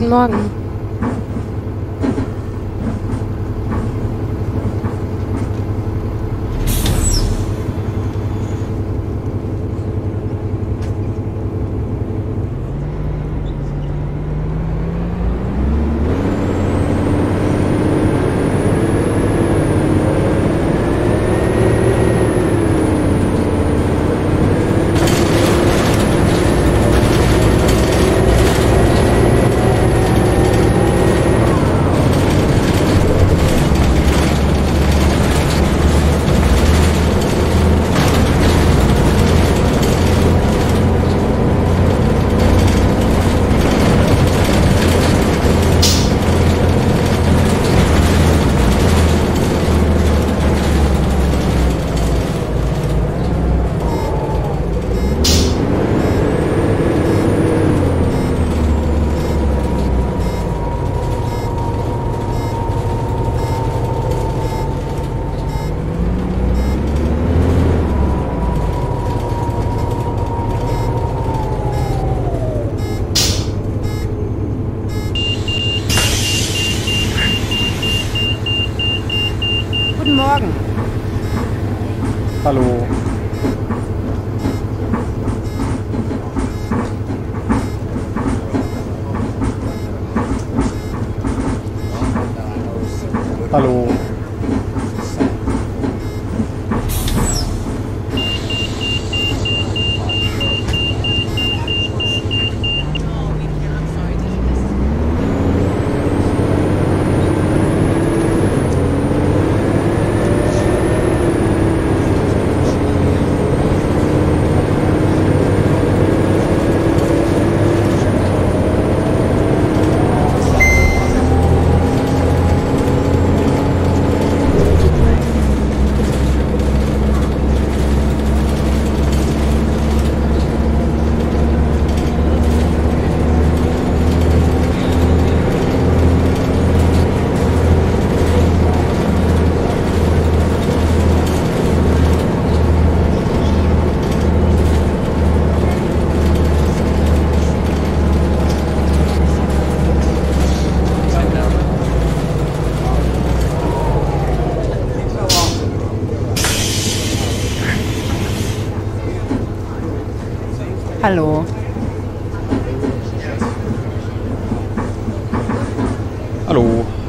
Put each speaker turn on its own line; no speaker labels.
Guten Morgen. Guten Morgen.
Hallo. Hallo.
Hallo.
Hallo.